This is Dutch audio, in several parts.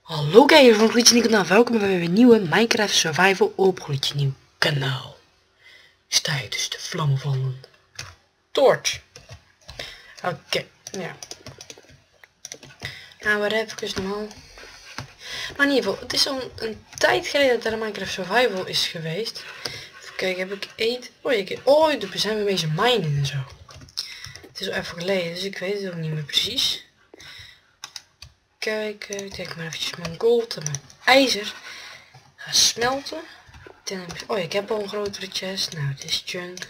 Hallo kijkers van Gloedje Nieuw kanaal, welkom bij een nieuwe Minecraft Survival op Nieuw kanaal. Sta je dus de vlammen van een torch. Oké, ja. Nou, wat heb ik dus normaal. Maar in ieder geval, het is al een tijd geleden dat er een Minecraft Survival is geweest. Kijken, heb ik eten? Oh, ik, oh, daar zijn we bezig minen en zo. Het is al even geleden, dus ik weet het ook niet meer precies kijken. Ik denk maar eventjes mijn gold en mijn ijzer. Ga smelten. oh, ik heb al een grotere chest. Nou, het is junk.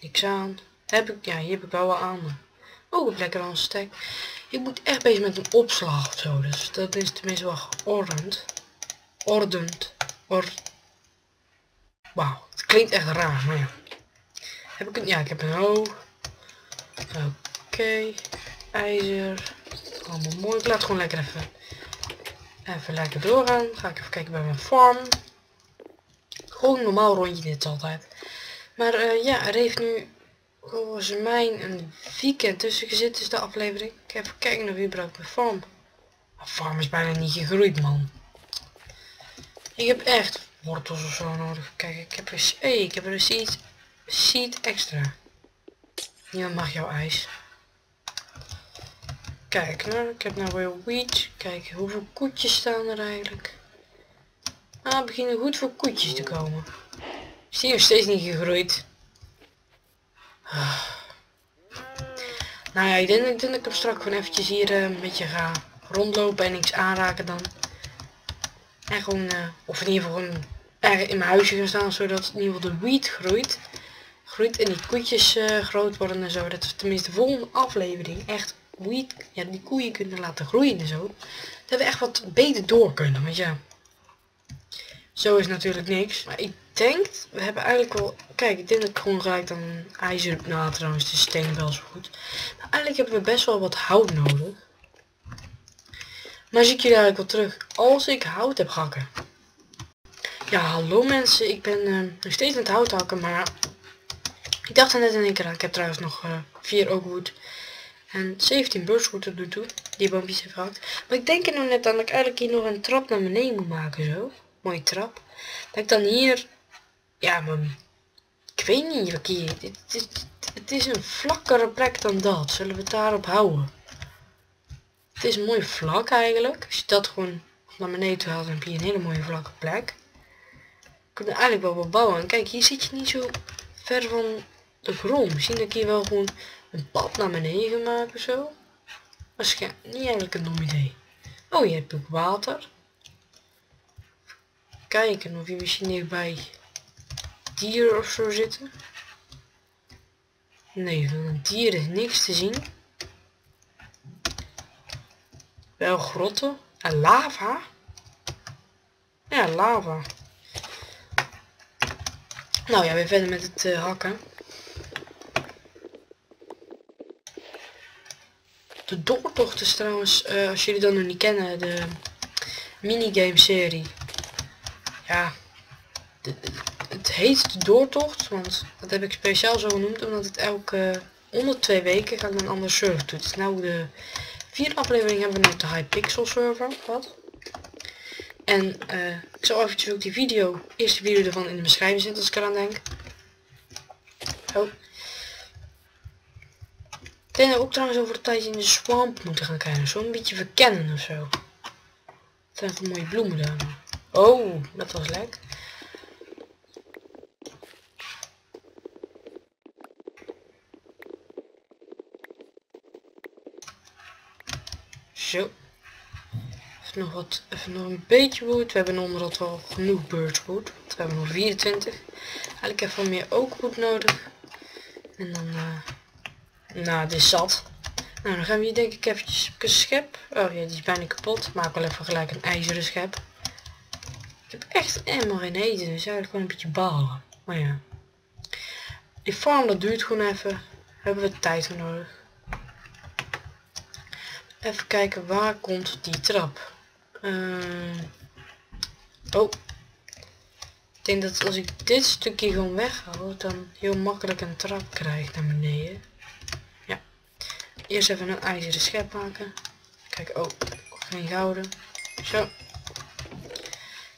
Niks aan. Heb ik, ja, hier heb ik wel aan. Oh, ik lekker een stek. Ik moet echt bezig met een opslag of zo. Dus dat is tenminste wel geordend. Ordend. Or Wauw, het klinkt echt raar, maar ja. Heb ik een, ja, ik heb een hoog. Oké. IJzer. Allemaal mooi. Ik laat gewoon lekker even, even lekker doorgaan. Ga ik even kijken bij mijn farm. Gewoon normaal rondje dit altijd. Maar uh, ja, er heeft nu volgens mij een weekend tussen gezeten is de aflevering. Ik even kijken naar wie überhaupt mijn farm. Mijn farm is bijna niet gegroeid man. Ik heb echt wortels of zo nodig. Kijk, ik heb er, hey, ik heb er een seed, seed extra. Niemand mag jouw ijs. Kijk, nou, ik heb nou weer wheat. Kijk, hoeveel koetjes staan er eigenlijk? Ah, beginnen goed voor koetjes te komen. Is die nog steeds niet gegroeid? Ah. Nou ja, ik denk, ik denk dat ik hem straks gewoon eventjes hier uh, een beetje ga rondlopen en niks aanraken dan. En gewoon, uh, of in ieder geval ergens in mijn huisje gaan staan, zodat in ieder geval de wheat groeit. Groeit en die koetjes uh, groot worden en zo. Dat is tenminste de volgende aflevering echt wheat, ja, die koeien kunnen laten groeien en zo. Dat we echt wat beter door kunnen. Want ja, zo is natuurlijk niks. Maar ik denk, we hebben eigenlijk wel... Kijk, ik denk dat ik gewoon gelijk dan ijzer... Nou, trouwens, de steen wel zo goed. Maar eigenlijk hebben we best wel wat hout nodig. Maar zie ik jullie eigenlijk wel terug. Als ik hout heb hakken. Ja, hallo mensen. Ik ben uh, nog steeds aan het hout hakken, maar... Ik dacht er net in één keer aan. Ik heb trouwens nog uh, vier oakwood. En 17 birchwood tot nu toe. Die boompjes heeft gehad. Maar ik denk er nou net aan dat ik eigenlijk hier nog een trap naar beneden moet maken zo. Mooie trap. Dat ik dan hier... Ja, maar... Ik weet niet wat hier... Het is, het is een vlakkere plek dan dat. Zullen we het daarop houden? Het is mooi vlak eigenlijk. Als je dat gewoon naar beneden haalt, dan heb je een hele mooie vlakke plek. Er eigenlijk wel wat bouwen. En kijk, hier zit je niet zo ver van de grond. Misschien dat ik hier wel gewoon een pad naar beneden maken zo. Waarschijnlijk niet eigenlijk een dom idee. Oh, hier heb ik water. Kijken of je misschien hierbij dieren of zo zitten. Nee, van een dier is niks te zien. Wel grotten. En lava. Ja, lava. Nou ja, weer verder met het uh, hakken. De doortocht is trouwens, uh, als jullie dat nog niet kennen, de minigame serie. Ja, het heet de doortocht, want dat heb ik speciaal zo genoemd, omdat het elke onder twee weken gaat een andere server toe. Het is nou de vierde aflevering hebben we nu de Hypixel server gehad. En uh, ik zal eventjes ook die video, eerste video ervan in de beschrijving zetten als ik eraan denk. Oh. Ik denk dat ook trouwens over een tijdje in de swamp moeten gaan kijken. Zo'n beetje verkennen of zo. Het zijn van mooie bloemen daar. Oh, dat was lekker. Zo. Nog wat, even nog een beetje wood. We hebben onderhand wel genoeg birchwood. We hebben nog 24. Eigenlijk even meer oakwood nodig. En dan... Uh, nou, dit zat. Nou, dan gaan we hier denk ik eventjes een schep. Oh ja, die is bijna kapot. Maak wel even gelijk een ijzeren schep. Ik heb echt helemaal geen eten, dus eigenlijk gewoon een beetje balen. Maar ja. Die farm dat duurt gewoon even. Hebben we tijd nodig. Even kijken, waar komt die trap? Uh, oh. Ik denk dat als ik dit stukje gewoon weghaal, dan heel makkelijk een trap krijg naar beneden. Ja. Eerst even een ijzeren schep maken. Kijk, oh, geen gouden. Zo.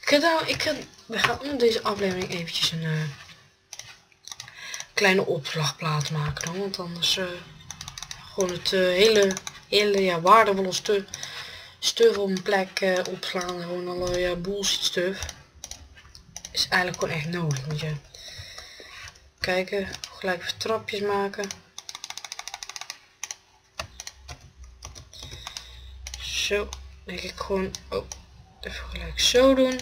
Ik ga, ik ga, we gaan onder deze aflevering eventjes een uh, kleine opslagplaat maken dan, want anders uh, gewoon het uh, hele, hele ja, waardevolle stu stuf op een plek opslaan, gewoon alle ja, bullshit stuf is eigenlijk gewoon echt nodig. Moet je kijken, gelijk even trapjes maken. Zo, denk ik gewoon, oh, even gelijk zo doen.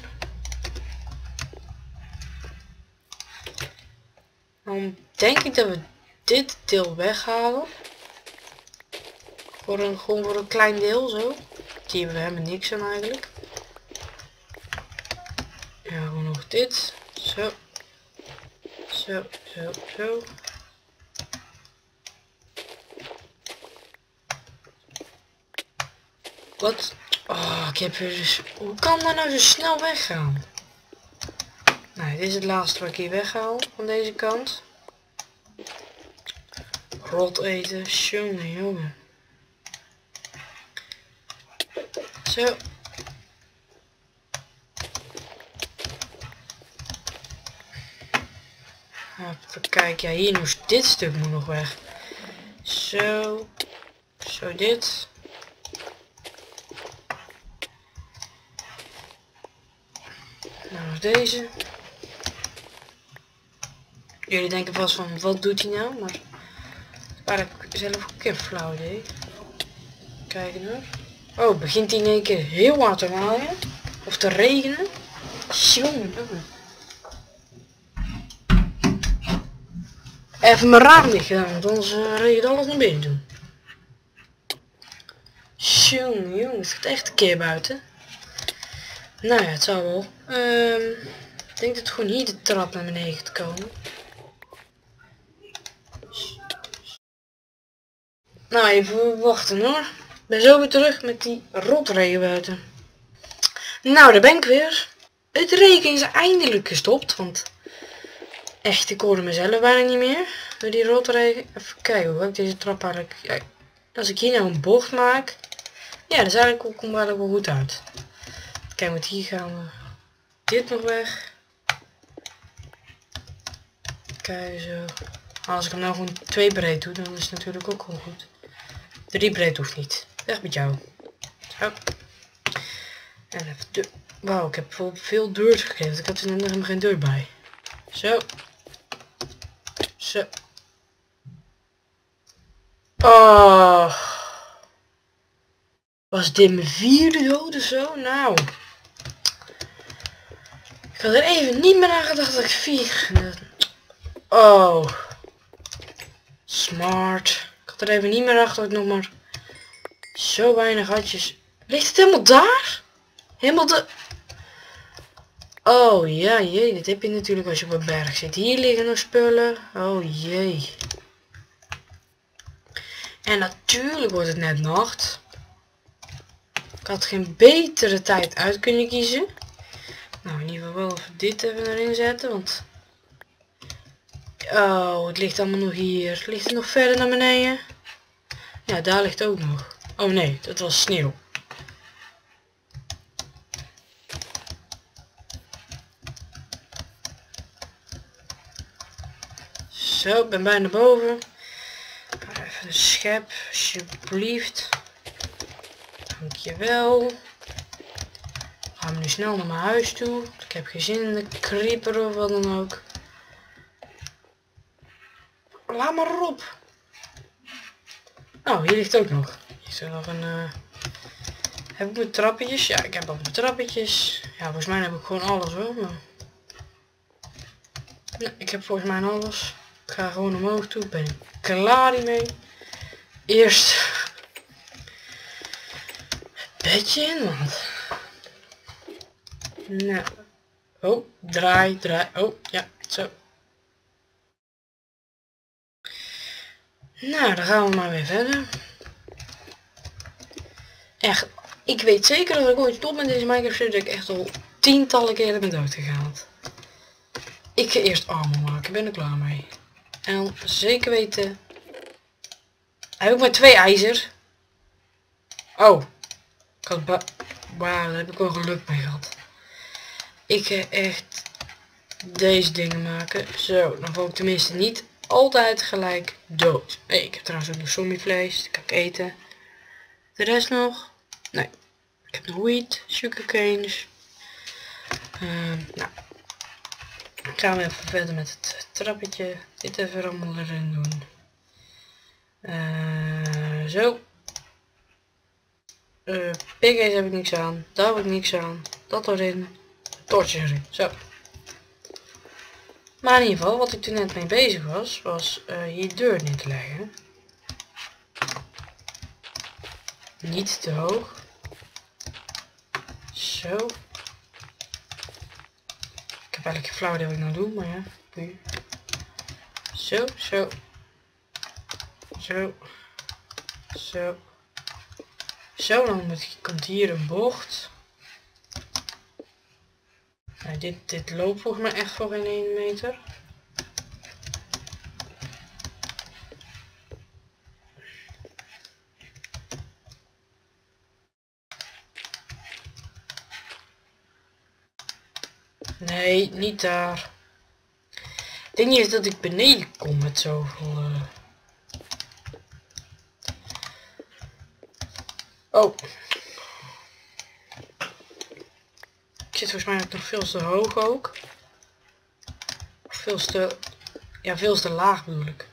Dan denk ik dat we dit deel weghalen. Voor een, gewoon voor een klein deel zo. Hebben we helemaal niks aan eigenlijk. Ja, gewoon nog dit. Zo. Zo, zo, zo. Wat? Oh, ik heb weer dus... Hoe kan dat nou zo snel weggaan? Nou, dit is het laatste wat ik hier weghaal van deze kant. Rot eten, jongen, jongen. Zo. Even kijken, ja hier nog dit stuk moet nog weg. Zo. Zo dit. Nou nog deze. Jullie denken vast van wat doet hij nou, maar ik zelf ook een flauw idee. Kijken hoor. Oh, begint hij in één keer heel hard te waaien. Of te regenen. Jongen, Even mijn raam dicht want anders uh, regent alles naar binnen doen. Jongen, jongen, het gaat echt een keer buiten. Nou ja, het zou wel. Um, ik denk dat gewoon hier de trap naar beneden gaat komen. Nou, even wachten hoor. Ben zo weer terug met die rotregen buiten. Nou, daar ben ik weer. Het regen is eindelijk gestopt, want echt, ik hoorde mezelf bijna niet meer. Door die rotregen. Even kijken, hoe ik deze trap eigenlijk... Ja, als ik hier nou een bocht maak... Ja, dat eigenlijk komt eigenlijk wel goed uit. Kijk, met hier gaan we dit nog weg. Kijk zo. Als ik hem nou gewoon twee breed doe, dan is het natuurlijk ook wel goed. Drie breed hoeft niet. Weg met jou. Zo. En even de... Wauw, ik heb veel deur gegeven. Ik had er nog helemaal geen deur bij. Zo. Zo. Oh. Was dit mijn vierde dood of zo? Nou. Ik had er even niet meer aan gedacht dat ik vier... Oh. Smart. Ik had er even niet meer achter dat ik nog maar zo weinig hatjes. Ligt het helemaal daar? Helemaal de... Oh ja, jee, dat heb je natuurlijk als je op een berg zit. Hier liggen nog spullen. Oh jee. En natuurlijk wordt het net nacht. Ik had geen betere tijd uit kunnen kiezen. Nou, in ieder geval wel even dit even erin zetten, want... Oh, het ligt allemaal nog hier. Ligt het nog verder naar beneden? Ja, daar ligt ook nog. Oh nee, dat was sneeuw. Zo, ben bijna boven. Even een schep, alsjeblieft. Dankjewel. Gaan we nu snel naar mijn huis toe. Ik heb geen zin in de creeper of wat dan ook. Laat maar op. Oh, hier ligt ook nog. Is er nog een... Uh... Heb ik mijn trappetjes? Ja, ik heb ook mijn trappetjes. Ja, volgens mij heb ik gewoon alles hoor. Maar... Ja, ik heb volgens mij alles. Ik ga gewoon omhoog toe. Ben ik klaar hiermee. Eerst bedje in, want... Nou. Oh, draai, draai. Oh, ja, zo. Nou, dan gaan we maar weer verder. Echt, ik weet zeker dat ik ooit stop met deze Minecraft dat ik echt al tientallen keren ben doodgegaan. Ik ga eerst armor maken, ik ben er klaar mee. En zeker weten... Hij heeft maar twee ijzer. Oh. Ik had ba Wauw, daar heb ik wel geluk mee gehad. Ik ga echt deze dingen maken. Zo, dan val ik tenminste niet altijd gelijk dood. Hey, ik heb trouwens ook nog zombievlees. Dat kan ik eten. De rest nog? Nee. Ik heb nog wheat, sugarcanes. Uh, nou. Dan gaan we even verder met het trappetje. Dit even allemaal erin doen. Uh, zo. Uh, heb ik niks aan. Daar heb ik niks aan. Dat erin. Tortje erin. Zo. Maar in ieder geval, wat ik toen net mee bezig was, was uh, hier deur neer te leggen. Niet te hoog. Zo. Ik heb eigenlijk geen flauw wat ik nou doe, maar ja. Zo, zo. Zo. Zo. Zo, dan moet, komt hier een bocht. Nou, dit, dit loopt volgens mij echt voor in 1 meter. Nee, niet daar. Ik denk niet dat ik beneden kom met zoveel... Uh... Oh. Ik zit volgens mij nog veel te hoog ook. Veel te... Ja, veel te laag bedoel ik.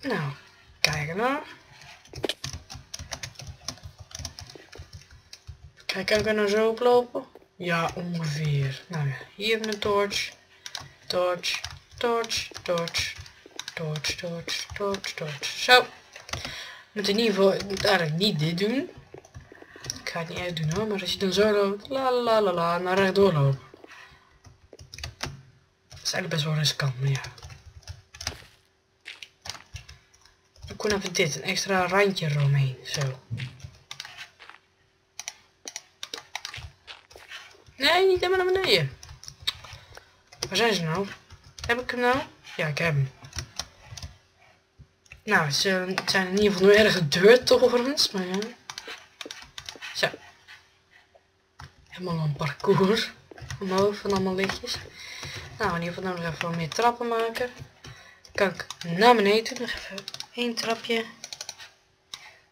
Nou, kijken naar. Kijk, kan ik er nou zo oplopen? Ja, ongeveer. Nou ja, hier hebben we een torch. Torch, torch, torch, torch, torch, torch, torch. Zo. Moet in ieder geval eigenlijk niet dit doen. Ik ga het niet echt doen hoor, maar als je dan zo loopt, la la la la, naar rechtdoor lopen. Dat is eigenlijk best wel riskant, maar ja. Ik kon even dit, een extra randje eromheen, zo. Nee, niet helemaal naar beneden. Waar zijn ze nou? Heb ik hem nou? Ja, ik heb hem. Nou, het zijn in ieder geval nu erge deurtorens, maar ja. Zo. Helemaal een parcours. Omhoog van allemaal lichtjes. Nou, in ieder geval nog even meer trappen maken. kan ik naar beneden Nog even één trapje.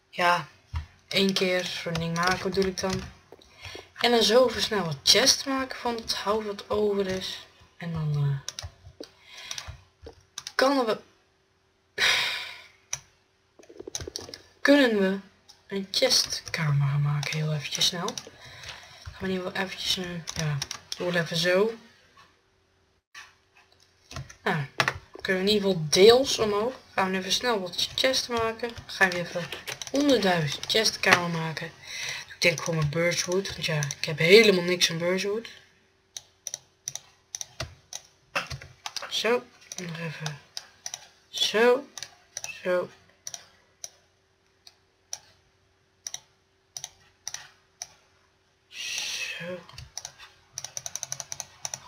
Ja, één keer zo'n ding maken bedoel ik dan. En dan zo even snel wat chest maken van het hout wat over is. En dan uh, kan we kunnen we een chestkamer maken heel eventjes snel. Gaan we in ieder geval eventjes, uh, ja, doe even zo. Nou, kunnen we in ieder geval deels omhoog. Gaan we even snel wat chest maken. Gaan we even 100.000 chestkamer maken. Ik denk gewoon mijn birchwood, want ja, ik heb helemaal niks aan birchwood. Zo, nog even. Zo, zo. Zo.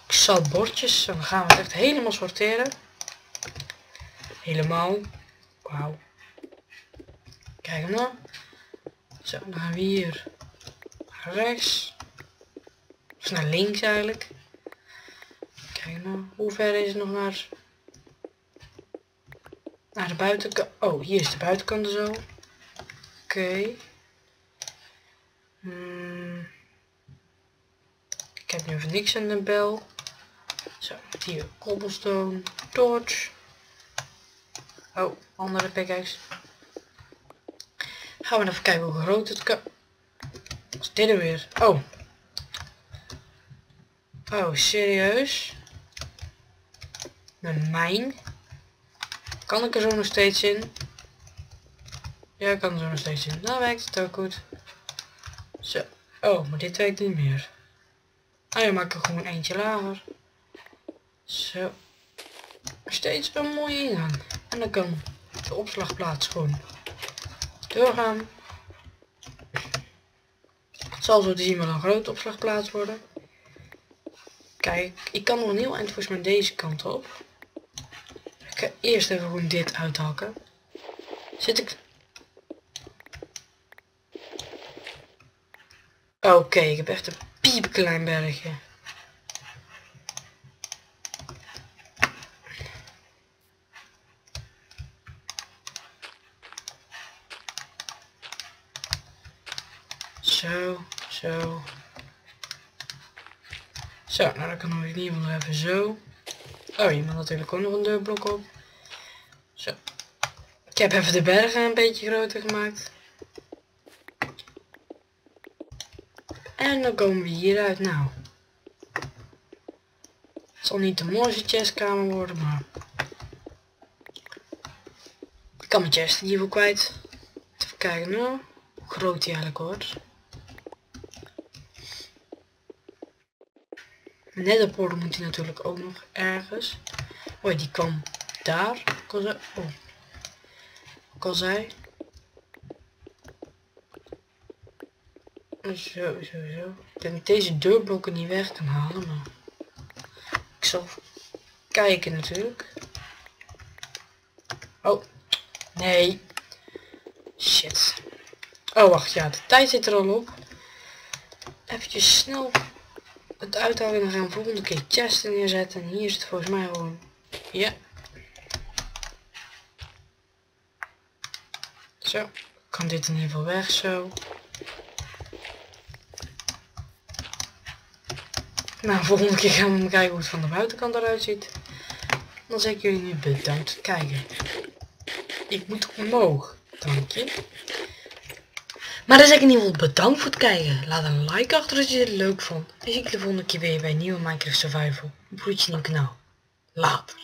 Ik zal bordjes, dan gaan we het echt helemaal sorteren. Helemaal. Wauw. Kijk hem nou. Zo, dan gaan we hier rechts. Of naar links eigenlijk. Kijk nou, hoe ver is het nog naar... Naar de buitenkant. Oh, hier is de buitenkant zo. Oké. Hmm. Ik heb nu even niks aan de bel. Zo, hier cobblestone, torch. Oh, andere pickaxe. Gaan we even kijken hoe groot het kan dit er weer? Oh. Oh, serieus? Mijn mijn? Kan ik er zo nog steeds in? Ja, ik kan er zo nog steeds in. Nou werkt het ook goed. Zo. Oh, maar dit werkt niet meer. Ah, je maakt er gewoon eentje lager. Zo. Steeds een mooie ingang. En dan kan de opslagplaats gewoon doorgaan. Zal zo te zien wel een grote opslagplaats worden. Kijk, ik kan nog een heel eind volgens mij deze kant op. Ik ga eerst even gewoon dit uithakken. Zit ik... Oké, ik heb echt een piepklein bergje. Zo, zo. Zo, nou dan kan ik in ieder geval even zo. Oh, je moet natuurlijk ook nog een deurblok op. Zo. Ik heb even de bergen een beetje groter gemaakt. En dan komen we hieruit. Nou. Het zal niet de mooiste chestkamer worden, maar... Ik kan mijn chest geval kwijt. Even kijken nou. Hoe groot die eigenlijk wordt. Netherportal moet hij natuurlijk ook nog ergens. Oh, die kwam daar. Zei. Oh. Ik al zei. Zo, zo, zo. Ik denk deze deurblokken niet weg kan halen, maar... Ik zal kijken natuurlijk. Oh. Nee. Shit. Oh, wacht, ja, de tijd zit er al op. Even snel het uithouden en dan gaan we volgende keer chesten neerzetten. En hier is het volgens mij gewoon. Ja. Zo. Kan dit in ieder geval weg zo. Nou, volgende keer gaan we kijken hoe het van de buitenkant eruit ziet. Dan zeg ik jullie nu bedankt voor het kijken. Ik moet omhoog. Dank je. Maar dan zeg ik in ieder geval bedankt voor het kijken. Laat een like achter als je dit leuk vond. En zie ik de volgende keer weer bij een nieuwe Minecraft Survival. Broertje in kanaal. Later.